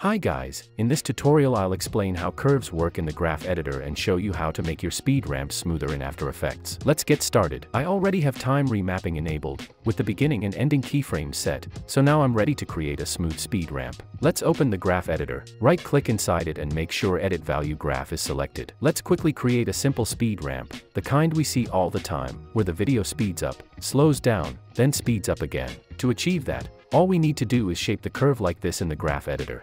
Hi guys, in this tutorial I'll explain how curves work in the graph editor and show you how to make your speed ramp smoother in After Effects. Let's get started. I already have time remapping enabled, with the beginning and ending keyframes set, so now I'm ready to create a smooth speed ramp. Let's open the graph editor, right click inside it and make sure edit value graph is selected. Let's quickly create a simple speed ramp, the kind we see all the time, where the video speeds up, slows down, then speeds up again. To achieve that, all we need to do is shape the curve like this in the graph editor.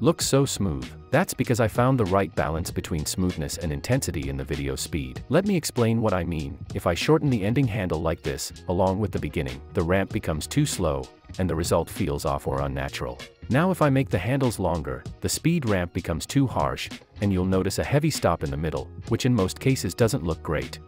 Looks so smooth. That's because I found the right balance between smoothness and intensity in the video speed. Let me explain what I mean. If I shorten the ending handle like this, along with the beginning, the ramp becomes too slow, and the result feels off or unnatural. Now if I make the handles longer, the speed ramp becomes too harsh, and you'll notice a heavy stop in the middle, which in most cases doesn't look great.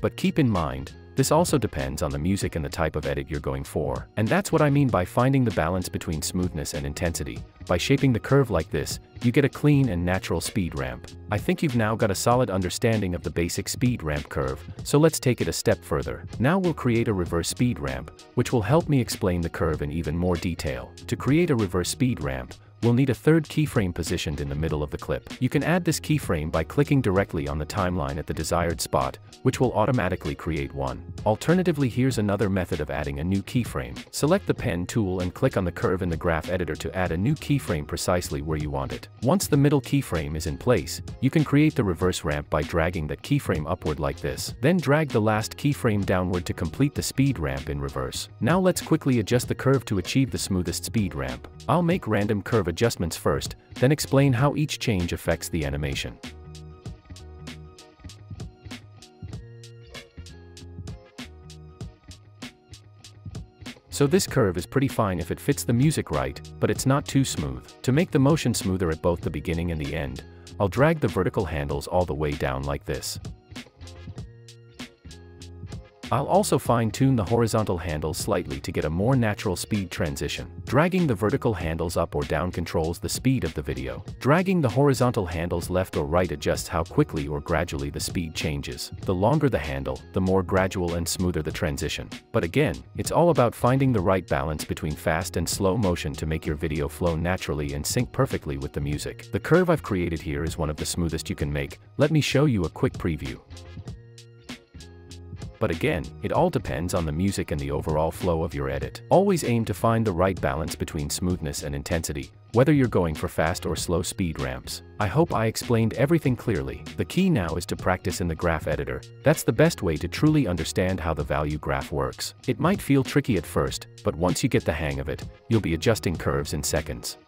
But keep in mind, this also depends on the music and the type of edit you're going for. And that's what I mean by finding the balance between smoothness and intensity. By shaping the curve like this, you get a clean and natural speed ramp. I think you've now got a solid understanding of the basic speed ramp curve, so let's take it a step further. Now we'll create a reverse speed ramp, which will help me explain the curve in even more detail. To create a reverse speed ramp, We'll need a third keyframe positioned in the middle of the clip. You can add this keyframe by clicking directly on the timeline at the desired spot, which will automatically create one. Alternatively here's another method of adding a new keyframe. Select the pen tool and click on the curve in the graph editor to add a new keyframe precisely where you want it. Once the middle keyframe is in place, you can create the reverse ramp by dragging that keyframe upward like this. Then drag the last keyframe downward to complete the speed ramp in reverse. Now let's quickly adjust the curve to achieve the smoothest speed ramp. I'll make random curve adjustments first, then explain how each change affects the animation. So this curve is pretty fine if it fits the music right, but it's not too smooth. To make the motion smoother at both the beginning and the end, I'll drag the vertical handles all the way down like this. I'll also fine-tune the horizontal handles slightly to get a more natural speed transition. Dragging the vertical handles up or down controls the speed of the video. Dragging the horizontal handles left or right adjusts how quickly or gradually the speed changes. The longer the handle, the more gradual and smoother the transition. But again, it's all about finding the right balance between fast and slow motion to make your video flow naturally and sync perfectly with the music. The curve I've created here is one of the smoothest you can make. Let me show you a quick preview. But again, it all depends on the music and the overall flow of your edit. Always aim to find the right balance between smoothness and intensity, whether you're going for fast or slow speed ramps. I hope I explained everything clearly. The key now is to practice in the graph editor. That's the best way to truly understand how the value graph works. It might feel tricky at first, but once you get the hang of it, you'll be adjusting curves in seconds.